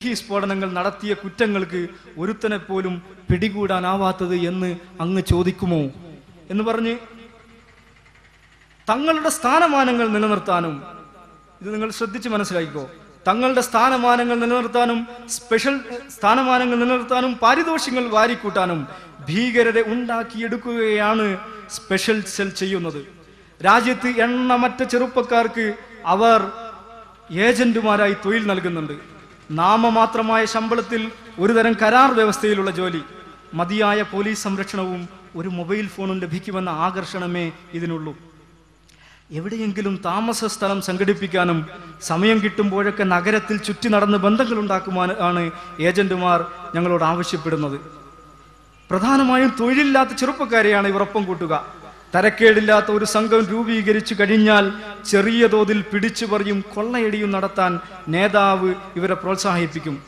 ഈ സ്ഫോടനങ്ങൾ നടത്തിയ കുറ്റങ്ങൾക്ക് ഒരുത്തനെ പോലും പിടികൂടാനാവാത്തത് എന്ന് അങ്ങ് ചോദിക്കുമോ? എന്ന് പറഞ്ഞ് തങ്ങളുടെ സ്ഥാനമാനങ്ങൾ നിലനിർത്താനും ഇത് നിങ്ങൾ ശ്രദ്ധിച്ച് മനസ്സിലാക്കിക്കോ. തങ്ങളുടെ സ്ഥാനമാനങ്ങൾ നിലനിർത്താനും സ്പെഷ്യൽ സ്ഥാനമാനങ്ങൾ നിലനിർത്താനും പാരിതോഷ്യങ്ങൾ വാരിക്കൂട്ടാനും ഭീകരരെ ഉണ്ടാക്കിയെടുക്കുകയാണ് സ്പെഷ്യൽ സെൽ ചെയ്യുന്നത്. രാജ്യത്ത് എണ്ണമറ്റ ചെറുപ്പക്കാർക്ക് അവർ ഏജന്റുമാരായി തൊഴിൽ നൽകുന്നുണ്ട്. നാമമാത്രമായ ശമ്പളത്തിൽ ഒരുതരം കരാർ വ്യവസ്ഥയിലുള്ള ജോലി. മതിയായ പോലീസ് സംരക്ഷണവും ഒരു മൊബൈൽ ഫോണും ലഭിക്കുമെന്ന ആകർഷണമേ ഇതിനുള്ളൂ. എവിടെയെങ്കിലും താമസ സ്ഥലം സംഘടിപ്പിക്കാനും സമയം കിട്ടുമ്പോഴൊക്കെ നഗരത്തിൽ ചുറ്റി നടന്ന് ബന്ധങ്ങൾ ഉണ്ടാക്കുവാനാണ് ഏജന്റുമാർ ഞങ്ങളോട് ആവശ്യപ്പെടുന്നത്. പ്രധാനമായും തൊഴിലില്ലാത്ത ചെറുപ്പക്കാരെയാണ് ഇവർ ഒപ്പം കൂട്ടുക. തരക്കേടില്ലാത്ത ഒരു സംഘം രൂപീകരിച്ചു കഴിഞ്ഞാൽ ചെറിയ തോതിൽ പിടിച്ചു പറയും കൊള്ളയടിയും നടത്താൻ നേതാവ് ഇവരെ പ്രോത്സാഹിപ്പിക്കും.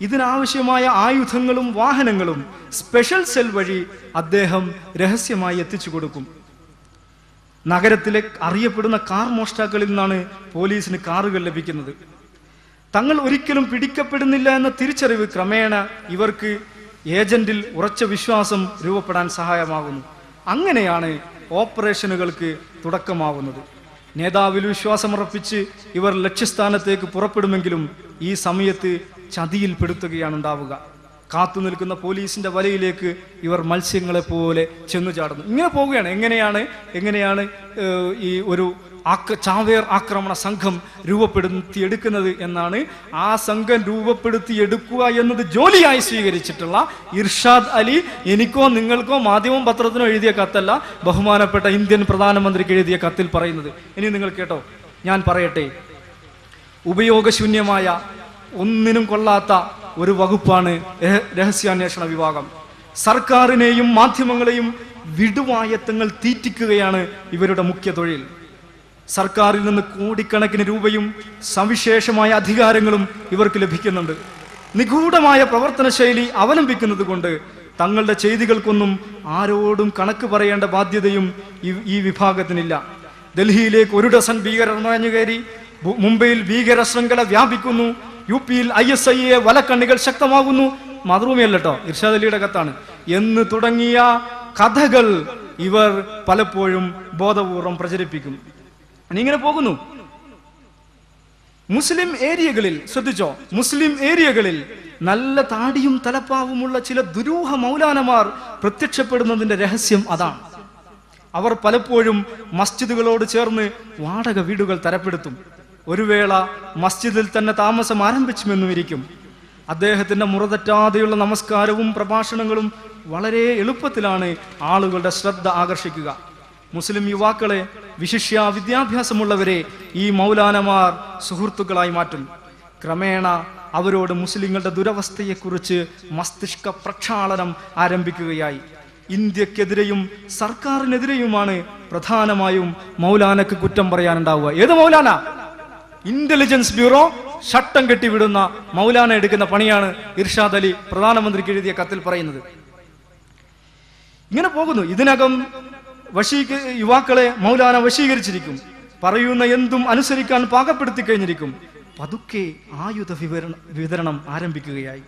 ഇതിനാവശ്യമായ ആയുധങ്ങളും വാഹനങ്ങളും സ്പെഷ്യൽ സെൽ വഴി അദ്ദേഹം രഹസ്യമായി എത്തിച്ചു കൊടുക്കും. നഗരത്തിലെ അറിയപ്പെടുന്ന കാർ മോഷ്ടാക്കളിൽ നിന്നാണ് പോലീസിന് കാറുകൾ ലഭിക്കുന്നത്. തങ്ങൾ ഒരിക്കലും പിടിക്കപ്പെടുന്നില്ല എന്ന തിരിച്ചറിവ് ക്രമേണ ഇവർക്ക് ഏജന്റിൽ ഉറച്ച വിശ്വാസം രൂപപ്പെടാൻ സഹായമാകുന്നു. അങ്ങനെയാണ് ഓപ്പറേഷനുകൾക്ക് തുടക്കമാവുന്നത്. നേതാവിൽ വിശ്വാസമർപ്പിച്ച് ഇവർ ലക്ഷ്യസ്ഥാനത്തേക്ക് പുറപ്പെടുമെങ്കിലും ഈ സമയത്ത് ചതിയിൽപ്പെടുത്തുകയാണ് ഉണ്ടാവുക. കാത്തു നിൽക്കുന്ന പോലീസിന്റെ വലയിലേക്ക് ഇവർ മത്സ്യങ്ങളെ പോലെ ചെന്നു ചാടുന്നു ഇങ്ങനെ പോവുകയാണ്. എങ്ങനെയാണ് എങ്ങനെയാണ് ഈ ഒരു ആക്ര ചാവേർ ആക്രമണ സംഘം രൂപപ്പെടുത്തിയെടുക്കുന്നത് എന്നാണ്. ആ സംഘം രൂപപ്പെടുത്തിയെടുക്കുക എന്നത് ജോലിയായി സ്വീകരിച്ചിട്ടുള്ള ഇർഷാദ് അലി. എനിക്കോ നിങ്ങൾക്കോ മാധ്യമം പത്രത്തിനോ എഴുതിയ കത്തല്ല. ബഹുമാനപ്പെട്ട ഇന്ത്യൻ പ്രധാനമന്ത്രിക്ക് എഴുതിയ കത്തിൽ പറയുന്നത്. ഇനി നിങ്ങൾ കേട്ടോ. ഞാൻ പറയട്ടെ. ഉപയോഗശൂന്യമായ ഒന്നിനും കൊള്ളാത്ത ഒരു വകുപ്പാണ് രഹ- രഹസ്യാന്വേഷണ വിഭാഗം. സർക്കാരിനെയും മാധ്യമങ്ങളെയും വിടുവായത്തങ്ങൾ തീറ്റിക്കുകയാണ് ഇവരുടെ മുഖ്യ തൊഴിൽ. സർക്കാരിൽ നിന്ന് കോടിക്കണക്കിന് രൂപയും സവിശേഷമായ അധികാരങ്ങളും ഇവർക്ക് ലഭിക്കുന്നുണ്ട്. നിഗൂഢമായ പ്രവർത്തന ശൈലി അവലംബിക്കുന്നത് കൊണ്ട് തങ്ങളുടെ ചെയ്തികൾക്കൊന്നും ആരോടും കണക്ക് പറയേണ്ട ബാധ്യതയും ഈ- വിഭാഗത്തിനില്ല. ഡൽഹിയിലേക്ക് ഒരു ഡസൻ ഭീകരർ നുഴഞ്ഞു കയറി മുംബൈയിൽ ഭീകര ശൃംഖല വ്യാപിക്കുന്നു യു പിയിൽ ഐ എസ് ഐ എ വലക്കണ്ണികൾ ശക്തമാകുന്നു. മാതൃഭൂമിയല്ല കേട്ടോ ഇർഷാദ് അലിയുടെ കത്താണ്. എന്ന് തുടങ്ങിയ കഥകൾ ഇവർ പലപ്പോഴും ബോധപൂർവം പ്രചരിപ്പിക്കും. ഇങ്ങനെ പോകുന്നു. മുസ്ലിം ഏരിയകളിൽ ശ്രദ്ധിച്ചോ? മുസ്ലിം ഏരിയകളിൽ നല്ല താടിയും തലപ്പാവുമുള്ള ചില ദുരൂഹ മൗലാനമാർ പ്രത്യക്ഷപ്പെടുന്നതിന്റെ രഹസ്യം അതാണ്. അവർ പലപ്പോഴും മസ്ജിദുകളോട് ചേർന്ന് വാടക വീടുകൾ തരപ്പെടുത്തും. ഒരു വേള മസ്ജിദിൽ തന്നെ താമസം ആരംഭിച്ചുമെന്നും ഇരിക്കും. അദ്ദേഹത്തിന്റെ മുറതെറ്റാതെയുള്ള നമസ്കാരവും പ്രഭാഷണങ്ങളും വളരെ എളുപ്പത്തിലാണ് ആളുകളുടെ ശ്രദ്ധ ആകർഷിക്കുക. മുസ്ലിം യുവാക്കളെ വിശിഷ്യ വിദ്യാഭ്യാസമുള്ളവരെ ഈ മൗലാനമാർ സുഹൃത്തുക്കളായി മാറ്റും. ക്രമേണ അവരോട് മുസ്ലിങ്ങളുടെ ദുരവസ്ഥയെക്കുറിച്ച് മസ്തിഷ്ക പ്രക്ഷാളനം ആരംഭിക്കുകയായി. ഇന്ത്യക്കെതിരെയും സർക്കാരിനെതിരെയുമാണ് പ്രധാനമായും മൗലാനക്ക് കുറ്റം പറയാനുണ്ടാവുക. ഏത് മൗലാന? ഇന്റലിജൻസ് ബ്യൂറോ ഷട്ടം കെട്ടിവിടുന്ന മൗലാന എടുക്കുന്ന പണിയാണ് ഇർഷാദ് അലി പ്രധാനമന്ത്രിക്ക് എഴുതിയ കത്തിൽ പറയുന്നത്. ഇങ്ങനെ പോകുന്നു. ഇതിനകം വശീക യുവാക്കളെ മൗലാന വശീകരിച്ചിരിക്കും. പറയുന്ന എന്തും അനുസരിക്കാൻ പാകപ്പെടുത്തി കഴിഞ്ഞിരിക്കും. പതുക്കെ ആയുധ വിവരണ വിതരണം ആരംഭിക്കുകയായി.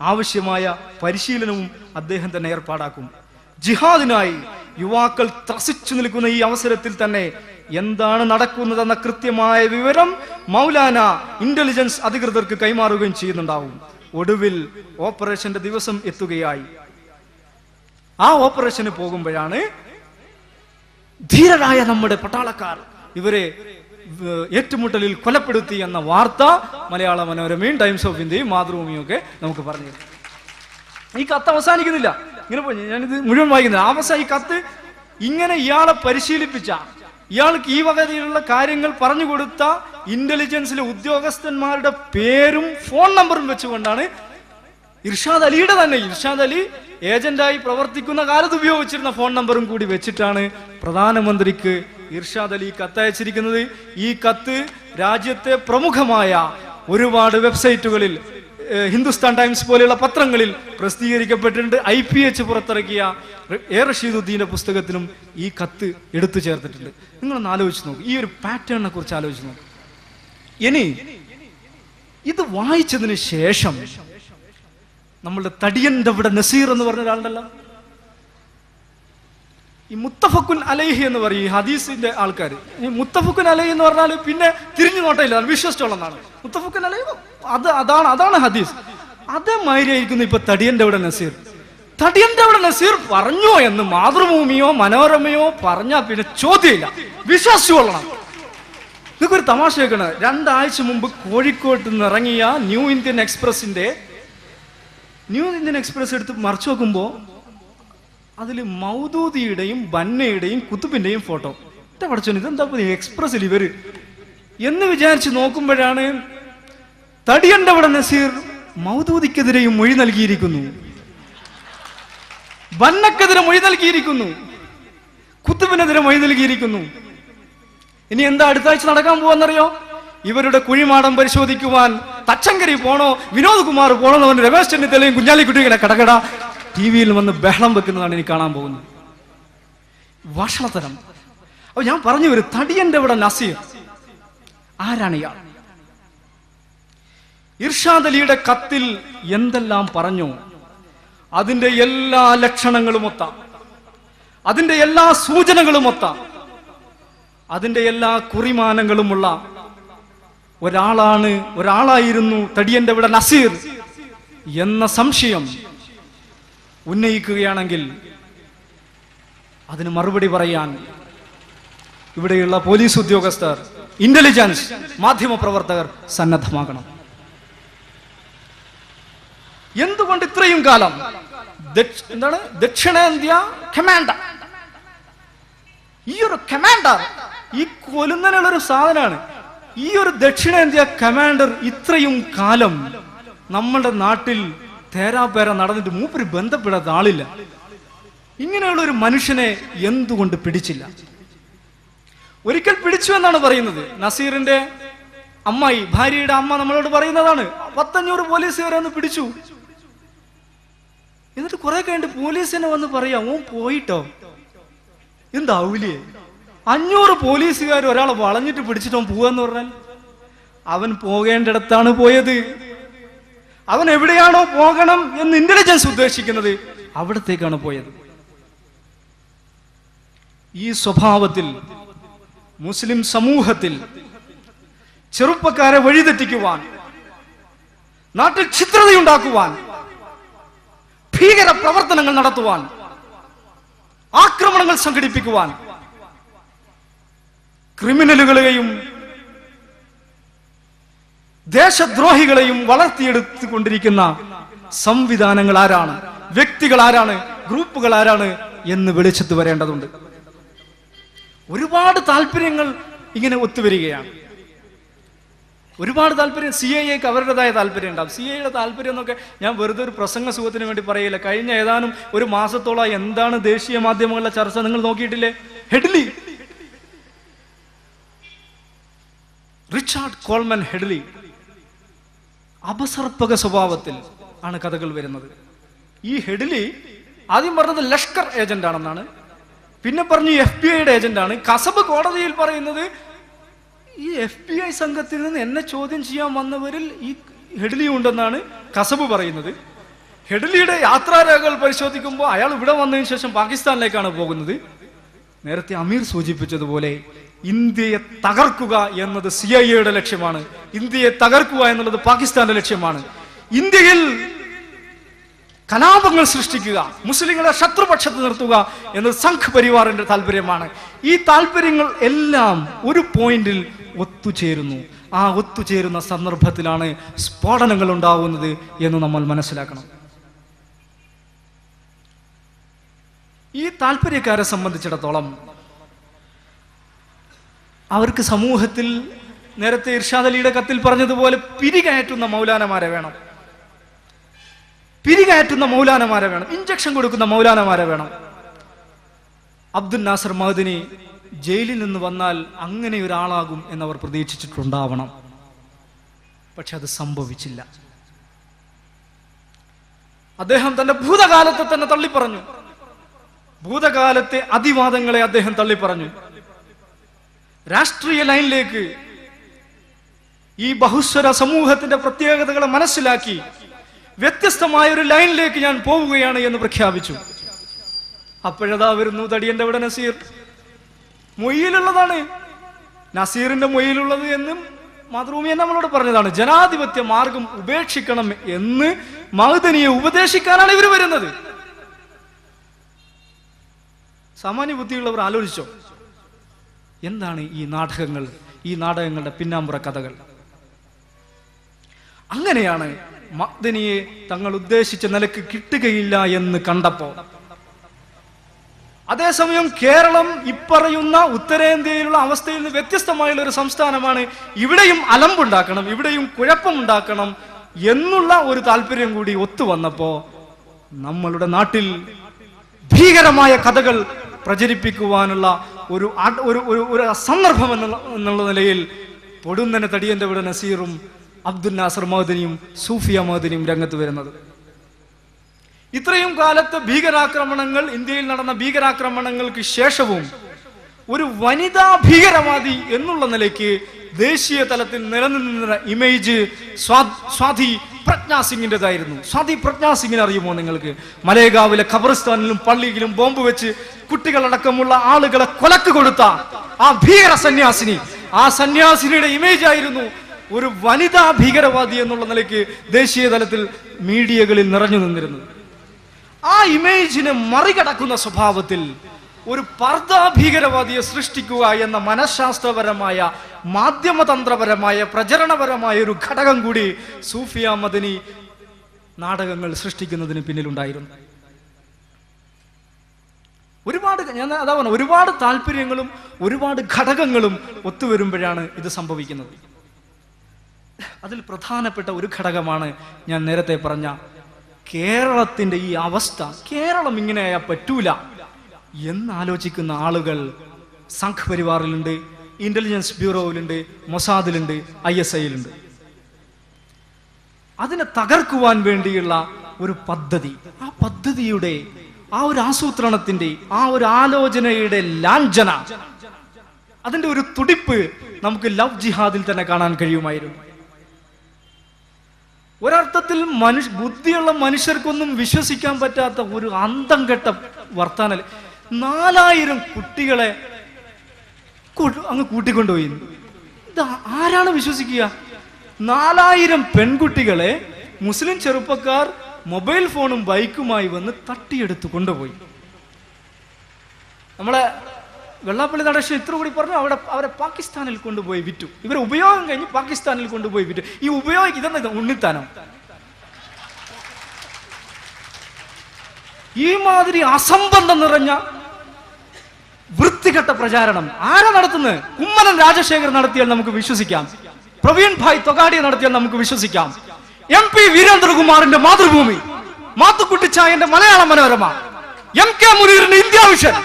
ആവശ്യമായ പരിശീലനവും അദ്ദേഹം തന്നെ ഏർപ്പാടാക്കും. ജിഹാദിനായി യുവാക്കൾ ത്രസിച്ചു നിൽക്കുന്ന ഈ അവസരത്തിൽ തന്നെ എന്താണ് നടക്കുന്നതെന്ന കൃത്യമായ വിവരം മൗലാന ഇന്റലിജൻസ് അധികൃതർക്ക് കൈമാറുകയും ചെയ്യുന്നുണ്ടാവും. ഒടുവിൽ ഓപ്പറേഷന്റെ ദിവസം എത്തുകയായി. ആ ഓപ്പറേഷന് പോകുമ്പോഴാണ് ധീരരായ നമ്മുടെ പട്ടാളക്കാർ ഇവരെ ഏറ്റുമുട്ടലിൽ കൊലപ്പെടുത്തി എന്ന വാർത്ത മലയാള മനോരമയും ടൈംസ് ഓഫ് ഇന്ത്യയും മാതൃഭൂമിയും ഒക്കെ നമുക്ക് പറഞ്ഞു ഈ കത്ത് അവസാനിക്കുന്നില്ല. ഇങ്ങനെ ഞാനിത് മുഴുവൻ വായിക്കുന്നത് അവസാന ഈ കത്ത് ഇങ്ങനെ ഇയാളെ പരിശീലിപ്പിച്ച ഇയാൾക്ക് ഈ വകയിലുള്ള കാര്യങ്ങൾ പറഞ്ഞു കൊടുത്ത ഇന്റലിജൻസിലെ ഉദ്യോഗസ്ഥന്മാരുടെ പേരും ഫോൺ നമ്പറും വെച്ചുകൊണ്ടാണ് ഇർഷാദ് അലിയുടെ തന്നെ ഇർഷാദ് അലി ഏജന്റായി പ്രവർത്തിക്കുന്ന കാലത്ത് ഉപയോഗിച്ചിരുന്ന ഫോൺ നമ്പറും കൂടി വെച്ചിട്ടാണ് പ്രധാനമന്ത്രിക്ക് ഇർഷാദ് അലി കത്തയച്ചിരിക്കുന്നത്. ഈ കത്ത് രാജ്യത്തെ പ്രമുഖമായ ഒരുപാട് വെബ്സൈറ്റുകളിൽ ഹിന്ദുസ്ഥാൻ ടൈംസ് പോലെയുള്ള പത്രങ്ങളിൽ പ്രസിദ്ധീകരിക്കപ്പെട്ടിട്ടുണ്ട്. ഐ പി എച്ച് പുറത്തിറക്കിയ എ റഷീദുദ്ദീന്റെ പുസ്തകത്തിലും ഈ കത്ത് എടുത്തു ചേർത്തിട്ടുണ്ട്. നിങ്ങളൊന്ന് ആലോചിച്ച് നോക്കും. ഈ ഒരു പാറ്റേണിനെ കുറിച്ച് ആലോചിച്ച് നോക്കും. ഇനി ഇത് വായിച്ചതിന് ശേഷം നമ്മളുടെ തടിയന്റെ ഇവിടെ നസീർ എന്ന് പറഞ്ഞ ഒരാളുണ്ടല്ലോ. ഈ മുത്തഫക്കുൻ അലൈഹി എന്ന് പറയും ഈ ഹദീസിന്റെ ആൾക്കാർ ഈ മുത്തഫക്കുൻ അലൈഹി എന്ന് പറഞ്ഞാൽ പിന്നെ തിരിഞ്ഞു നോട്ടയില്ല വിശ്വസിച്ചോളന്നാണ്. മുത്തഫക്കുൻ അലൈഹി അത് അതാണ് അതാണ് ഹദീസ്. അതേമാതിരിയായിരിക്കുന്നു ഇപ്പൊ തടിയന്റെ അവിടെ നസീർ. തടിയന്റെ അവിടെ നസീർ പറഞ്ഞോ എന്ന് മാതൃഭൂമിയോ മനോരമയോ പറഞ്ഞാൽ പിന്നെ ചോദ്യമില്ല. വിശ്വസിച്ചു കൊള്ളണം നിങ്ങൾക്കൊരു തമാശ കേൾക്കണം. രണ്ടാഴ്ച മുമ്പ് കോഴിക്കോട്ട് നിന്ന് ഇറങ്ങിയ ന്യൂ ഇന്ത്യൻ എക്സ്പ്രസിന്റെ ന്യൂ ഇന്ത്യൻ എക്സ്പ്രസ് എടുത്ത് മറച്ചു നോക്കുമ്പോൾ അതിൽ മൗദൂദിയുടെയും ബന്നയുടെയും കുത്തുബിന്റെയും ഫോട്ടോ. എന്റെ പഠിച്ചോന് ഇതെന്താ എക്സ്പ്രസ്സിൽ ഇവർ? എന്ന് വിചാരിച്ച് നോക്കുമ്പോഴാണ് തടിയണ്ടവിടെ നസീർ മൗദൂദിക്കെതിരെയും മൊഴി നൽകിയിരിക്കുന്നു. ബന്നക്കെതിരെ മൊഴി നൽകിയിരിക്കുന്നു. കുത്തുബിനെതിരെ മൊഴി നൽകിയിരിക്കുന്നു. ഇനി എന്താ അടുത്താഴ്ച നടക്കാൻ പോവാന്നറിയോ? ഇവരുടെ കുഴിമാടം പരിശോധിക്കുവാൻ തച്ചങ്കരി പോണോ വിനോദ് കുമാർ പോണോ എന്ന് പറഞ്ഞ് രമേശ് ചെന്നിത്തലയും കുഞ്ഞാലിക്കുട്ടികളെ കടകട ടി വിയിൽ വന്ന് ബഹളം വെക്കുന്നതാണ് എനിക്ക് കാണാൻ പോകുന്നത്. വഷളത്തരം. അപ്പൊ ഞാൻ പറഞ്ഞു ഒരു തടിയന്റെ ഇവിടെ നസീർ. ആരാണ് ഇയാൾ? ഇർഷാദ് അലിയുടെ കത്തിൽ എന്തെല്ലാം പറഞ്ഞു അതിന്റെ എല്ലാ ലക്ഷണങ്ങളും ഒത്ത. അതിന്റെ എല്ലാ സൂചനകളും ഒത്ത. അതിന്റെ എല്ലാ കുറിമാനങ്ങളുമുള്ള ഒരാളാണ് ഒരാളായിരുന്നു തടിയന്റെ ഇവിടെ നസീർ എന്ന സംശയം ഉന്നയിക്കുകയാണെങ്കിൽ അതിന് മറുപടി പറയാൻ ഇവിടെയുള്ള പോലീസ് ഉദ്യോഗസ്ഥർ ഇന്റലിജൻസ് മാധ്യമ പ്രവർത്തകർ സന്നദ്ധമാകണം. എന്തുകൊണ്ട് ഇത്രയും കാലം എന്താണ്? ദക്ഷിണേന്ത്യ കമാൻഡർ ഈ ഒരു കമാൻഡർ ഈ കൊലുന്നനുള്ള ഒരു സാധനമാണ്. ഈ ഒരു ദക്ഷിണേന്ത്യ കമാൻഡർ ഇത്രയും കാലം നമ്മളുടെ നാട്ടിൽ തേരാപേര നടന്നിട്ട് മൂപ്പര് ബന്ധപ്പെടാത്ത ആളില്ല. ഇങ്ങനെയുള്ള ഒരു മനുഷ്യനെ എന്തുകൊണ്ട് പിടിച്ചില്ല? ഒരിക്കൽ പിടിച്ചു എന്നാണ് പറയുന്നത്. നസീറിന്റെ അമ്മായി ഭാര്യയുടെ അമ്മ നമ്മളോട് പറയുന്നതാണ് പത്തഞ്ഞൂറ് പോലീസുകാരെ ഒന്ന് പിടിച്ചു. എന്നിട്ട് കുറെ കഴിഞ്ഞിട്ട് പോലീസിനെ വന്ന് പറയാം ഓൻ പോയിട്ടോ? എന്താവൂലേ അഞ്ഞൂറ് പോലീസുകാർ ഒരാളെ വളഞ്ഞിട്ട് പിടിച്ചിട്ടോ പോവാന്ന് പറഞ്ഞാൽ അവൻ പോകേണ്ടിടത്താണ് പോയത്. അവൻ എവിടെയാണോ പോകണം എന്ന് ഇന്റലിജൻസ് ഉദ്ദേശിക്കുന്നത് അവിടത്തേക്കാണ് പോയത്. ഈ സ്വഭാവത്തിൽ മുസ്ലിം സമൂഹത്തിൽ ചെറുപ്പക്കാരെ വഴിതെറ്റിക്കുവാൻ നാട്ടിൽ ഛിദ്രതയുണ്ടാക്കുവാൻ ഭീകര പ്രവർത്തനങ്ങൾ നടത്തുവാൻ ആക്രമണങ്ങൾ സംഘടിപ്പിക്കുവാൻ ക്രിമിനലുകളെയും ദേശദ്രോഹികളെയും വളർത്തിയെടുത്തുകൊണ്ടിരിക്കുന്ന സംവിധാനങ്ങൾ ആരാണ്? വ്യക്തികൾ ആരാണ്? ഗ്രൂപ്പുകൾ ആരാണ്? എന്ന് വെളിച്ചത്ത് വരേണ്ടതുണ്ട്. ഒരുപാട് താല്പര്യങ്ങൾ ഇങ്ങനെ ഒത്തുവരികയാണ്. ഒരുപാട് താല്പര്യം സി ഐ എക്ക് അവരുടേതായ താല്പര്യം ഉണ്ടാവും. സി ഐയുടെ താല്പര്യം എന്നൊക്കെ ഞാൻ വെറുതെ ഒരു പ്രസംഗ സുഖത്തിന് വേണ്ടി പറയില്ല കഴിഞ്ഞ ഏതാനും ഒരു മാസത്തോളം എന്താണ് ദേശീയ മാധ്യമങ്ങളുടെ ചർച്ച നിങ്ങൾ നോക്കിയിട്ടില്ലേ? ഹെഡ്ലി. റിച്ചാർഡ് കോൾമൻ ഹെഡ്ലി അപസർപ്പക സ്വഭാവത്തിൽ ആണ് കഥകൾ വരുന്നത്. ഈ ഹെഡ്ലി ആദ്യം പറഞ്ഞത് ലഷ്കർ ഏജന്റ് ആണെന്നാണ് പിന്നെ പറഞ്ഞു എഫ് ബി ഐയുടെ ഏജന്റ് ആണ് കസബ് കോടതിയിൽ പറയുന്നത് ഈ എഫ് ബി ഐ സംഘത്തിൽ നിന്ന് എന്നെ ചോദ്യം ചെയ്യാൻ വന്നവരിൽ ഈ ഹെഡ്ലി ഉണ്ടെന്നാണ് കസബ് പറയുന്നത്. ഹെഡ്ലിയുടെ യാത്രാരേഖകൾ പരിശോധിക്കുമ്പോൾ അയാൾ ഇവിടെ വന്നതിന് ശേഷം പാകിസ്ഥാനിലേക്കാണ് പോകുന്നത്. നേരത്തെ അമീർ സൂചിപ്പിച്ചതുപോലെ ഇന്ത്യയെ തകർക്കുക എന്നത് സി ഐ എയുടെ ലക്ഷ്യമാണ്. ഇന്ത്യയെ തകർക്കുക എന്നുള്ളത് പാകിസ്ഥാന്റെ ലക്ഷ്യമാണ്. ഇന്ത്യയിൽ കലാപങ്ങൾ സൃഷ്ടിക്കുക മുസ്ലിങ്ങളെ ശത്രുപക്ഷത്ത് നിർത്തുക എന്നത് സംഘ് പരിവാറിന്റെ താല്പര്യമാണ് ഈ താല്പര്യങ്ങൾ എല്ലാം ഒരു പോയിന്റിൽ ഒത്തുചേരുന്നു. ആ ഒത്തുചേരുന്ന സന്ദർഭത്തിലാണ് സ്ഫോടനങ്ങൾ ഉണ്ടാവുന്നത് എന്ന് നമ്മൾ മനസ്സിലാക്കണം. ഈ താല്പര്യക്കാരെ സംബന്ധിച്ചിടത്തോളം അവർക്ക് സമൂഹത്തിൽ നേരത്തെ ഇർഷാദ് അലിയുടെ കത്തിൽ പറഞ്ഞതുപോലെ പിരികയറ്റുന്ന മൗലാനമാരെ വേണം. പിരികയറ്റുന്ന മൗലാനമാരെ വേണം. ഇഞ്ചക്ഷൻ കൊടുക്കുന്ന മൗലാനമാരെ വേണം. അബ്ദുൽ നാസർ മഹദിനി ജയിലിൽ നിന്ന് വന്നാൽ അങ്ങനെ ഒരാളാകും എന്നവർ പ്രതീക്ഷിച്ചിട്ടുണ്ടാവണം. പക്ഷെ അത് സംഭവിച്ചില്ല. അദ്ദേഹം തന്റെ ഭൂതകാലത്തെ തന്നെ തള്ളിപ്പറഞ്ഞു. ഭൂതകാലത്തെ അതിവാദങ്ങളെ അദ്ദേഹം തള്ളിപ്പറഞ്ഞു. രാഷ്ട്രീയ ലൈനിലേക്ക് ഈ ബഹുസ്വര സമൂഹത്തിന്റെ പ്രത്യേകതകളെ മനസ്സിലാക്കി വ്യത്യസ്തമായ ഒരു ലൈനിലേക്ക് ഞാൻ പോവുകയാണ് എന്ന് പ്രഖ്യാപിച്ചു. അപ്പോഴതാ വരുന്നു തടിയന്റെ അവിടെ നസീർ. മൊയ്യിലുള്ളതാണ്. നസീറിന്റെ മൊയ്യിലുള്ളത് എന്നും മാതൃഭൂമി നമ്മളോട് പറഞ്ഞതാണ്. ജനാധിപത്യ മാർഗം ഉപേക്ഷിക്കണം എന്ന് മഹദനിയെ ഉപദേശിക്കാനാണ് ഇവർ വരുന്നത്. സാമാന്യ ബുദ്ധിയുള്ളവർ ആലോചിച്ചോ? എന്താണ് ഈ നാടകങ്ങൾ ഈ നാടകങ്ങളുടെ പിന്നാമ്പുറ കഥകൾ? അങ്ങനെയാണ് മഗ്ദനിയെ തങ്ങൾ ഉദ്ദേശിച്ച നിലയ്ക്ക് കിട്ടുകയില്ല എന്ന് കണ്ടപ്പോ അതേസമയം കേരളം ഇപ്പറയുന്ന ഉത്തരേന്ത്യയിലുള്ള അവസ്ഥയിൽ നിന്ന് വ്യത്യസ്തമായുള്ള ഒരു സംസ്ഥാനമാണ് ഇവിടെയും അലമ്പുണ്ടാക്കണം ഇവിടെയും കുഴപ്പമുണ്ടാക്കണം എന്നുള്ള ഒരു താല്പര്യം കൂടി ഒത്തുവന്നപ്പോ നമ്മളുടെ നാട്ടിൽ ഭീകരമായ കഥകൾ പ്രചരിപ്പിക്കുവാനുള്ള ഒരു ഒരു ഒരു സന്ദർഭം എന്നുള്ള നിലയിൽ പൊടുന്നനെ തടിയന്റെ ഇവിടെ നസീറും അബ്ദുൽ നാസർ മഹദനിയും സൂഫിയ മഹദനിയും രംഗത്ത് വരുന്നത്. ഇത്രയും കാലത്ത് ഭീകരാക്രമണങ്ങൾ ഇന്ത്യയിൽ നടന്ന ഭീകരാക്രമണങ്ങൾക്ക് ശേഷവും ഒരു വനിതാ ഭീകരവാദി എന്നുള്ള നിലയ്ക്ക് ദേശീയ തലത്തിൽ നിലനിന്ന ഇമേജ് സ്വാധി പ്രജ്ഞാ സിംഗിന്റെതായിരുന്നു സ്വാതി പ്രജ്ഞാ സിംഗിനെ അറിയുമോ നിങ്ങൾക്ക്? മലേഗാവിലെ ഖബറിസ്ഥാനിലും പള്ളിയിലും ബോംബ് വെച്ച് കുട്ടികളടക്കമുള്ള ആളുകളെ കൊലക്ക് കൊടുത്ത ആ ഭീകര സന്യാസിനി. ആ സന്യാസിനിയുടെ ഇമേജ് ആയിരുന്നു ഒരു വനിതാ ഭീകരവാദി എന്നുള്ള നിലയ്ക്ക് ദേശീയ തലത്തിൽ മീഡിയകളിൽ നിറഞ്ഞു നിന്നിരുന്നത്. ആ ഇമേജിനെ മറികടക്കുന്ന സ്വഭാവത്തിൽ ഒരു ഭീകരവാദിയെ സൃഷ്ടിക്കുക എന്ന മനഃശാസ്ത്രപരമായ മാധ്യമതന്ത്രപരമായ പ്രചരണപരമായ ഒരു ഘടകം കൂടി സൂഫിയ മദനി നാടകങ്ങൾ സൃഷ്ടിക്കുന്നതിന് പിന്നിലുണ്ടായിരുന്നു. ഒരുപാട് ഞാൻ അതാ പറഞ്ഞ ഒരുപാട് താല്പര്യങ്ങളും ഒരുപാട് ഘടകങ്ങളും ഒത്തുവരുമ്പോഴാണ് ഇത് സംഭവിക്കുന്നത്. അതിൽ പ്രധാനപ്പെട്ട ഒരു ഘടകമാണ് ഞാൻ നേരത്തെ പറഞ്ഞ കേരളത്തിന്റെ ഈ അവസ്ഥ. കേരളം ഇങ്ങനെയാ പറ്റൂല. എന്നാലോചിക്കുന്ന ആളുകൾ സംഘ് പരിവാറിലുണ്ട് ഇന്റലിജൻസ് ബ്യൂറോയിലുണ്ട് മൊസാദിലുണ്ട് ഐ എസ് ഐയിലുണ്ട്. അതിനെ തകർക്കുവാൻ വേണ്ടിയുള്ള ഒരു പദ്ധതി. ആ പദ്ധതിയുടെ ആ ഒരു ആസൂത്രണത്തിന്റെ ആ ഒരു ആലോചനയുടെ ലാഞ്ചന. അതിന്റെ ഒരു തുടിപ്പ് നമുക്ക് ലവ് ജിഹാദിൽ തന്നെ കാണാൻ കഴിയുമായിരുന്നു. ഒരർത്ഥത്തിൽ മനുഷ്യ ബുദ്ധിയുള്ള മനുഷ്യർക്കൊന്നും വിശ്വസിക്കാൻ പറ്റാത്ത ഒരു അന്തം കെട്ട വർത്താനൽ നാലായിരം കുട്ടികളെ കൂട്ട് അങ്ങ് കൂട്ടിക്കൊണ്ടുപോയി. ഇത് ആരാണ് വിശ്വസിക്കുക? നാലായിരം പെൺകുട്ടികളെ മുസ്ലിം ചെറുപ്പക്കാർ മൊബൈൽ ഫോണും ബൈക്കുമായി വന്ന് തട്ടിയെടുത്ത് കൊണ്ടുപോയി. നമ്മളെ വെള്ളാപ്പള്ളി നടേശൻ ഇത്ര കൂടി പറഞ്ഞു അവിടെ അവരെ പാകിസ്ഥാനിൽ കൊണ്ടുപോയി വിറ്റു. ഇവരെ ഉപയോഗം കഴിഞ്ഞ് പാകിസ്ഥാനിൽ കൊണ്ടുപോയി വിറ്റു. ഈ ഉപയോഗം ഇതെന്താ ഉണ്ണിത്താനം. ഈ മാതിരി അസംബന്ധം നിറഞ്ഞ വൃത്തികെട്ട പ്രചാരണം. ആരാ നടത്തുന്നത്? കുമ്മനം രാജശേഖർ നടത്തിയാൽ നമുക്ക് വിശ്വസിക്കാം. പ്രവീൺ ഭായ് തൊഗാഡിയ നടത്തിയാൽ നമുക്ക് വിശ്വസിക്കാം. എം പി വീരേന്ദ്രകുമാറിന്റെ മാതൃഭൂമി. മാത്തുക്കുട്ടിച്ചായന്റെ മലയാള മനോരമ. എം കെ മുനീറിന്റെ ഇന്ത്യ വിഷൻ.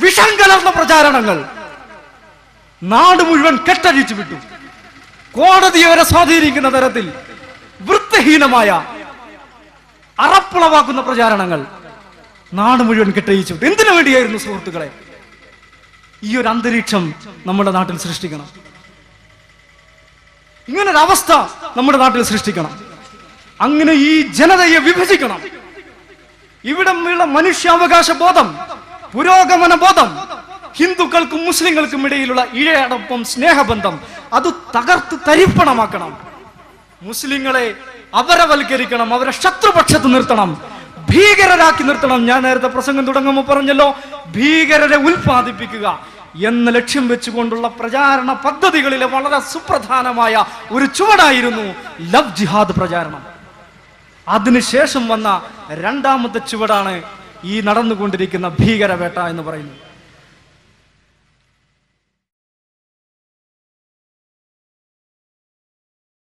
വിഷം കലർന്ന പ്രചാരണങ്ങൾ. നാട് മുഴുവൻ കെട്ടഴിച്ചു വിട്ടു. കോടതിയെ വരെ സ്വാധീനിക്കുന്ന തരത്തിൽ വൃത്തിഹീനമായ അറപ്പുളവാക്കുന്ന പ്രചാരണങ്ങൾ. നാട് മുഴുവൻ കെട്ടയിച്ചു എന്തിനു വേണ്ടിയായിരുന്നു സുഹൃത്തുക്കളെ? ഈ ഒരു അന്തരീക്ഷം നമ്മുടെ നാട്ടിൽ സൃഷ്ടിക്കണം. ഇങ്ങനൊരു അവസ്ഥ നമ്മുടെ നാട്ടിൽ സൃഷ്ടിക്കണം. അങ്ങനെ ഈ ജനതയെ വിഭജിക്കണം. ഇവിടെയുള്ള മനുഷ്യാവകാശ ബോധം പുരോഗമന ബോധം ഹിന്ദുക്കൾക്കും മുസ്ലിങ്ങൾക്കും ഇടയിലുള്ള ഇഴയടപ്പം സ്നേഹബന്ധം അത് തകർത്ത് തരിപ്പണമാക്കണം. മുസ്ലിങ്ങളെ അപരവൽക്കരിക്കണം അവരെ ശത്രുപക്ഷത്ത് നിർത്തണം. ഭീകരരാക്കി നിർത്തണം. ഞാൻ നേരത്തെ പ്രസംഗം തുടങ്ങുമ്പോൾ പറഞ്ഞല്ലോ ഭീകരരെ ഉൽപ്പാദിപ്പിക്കുക എന്ന ലക്ഷ്യം വെച്ചുകൊണ്ടുള്ള പ്രചാരണ പദ്ധതികളിലെ വളരെ സുപ്രധാനമായ ഒരു ചുവടായിരുന്നു ലവ് ജിഹാദ് പ്രചാരണം. അതിനുശേഷം വന്ന രണ്ടാമത്തെ ചുവടാണ് ഈ നടന്നുകൊണ്ടിരിക്കുന്ന ഭീകരവേട്ട എന്ന് പറയുന്നത്.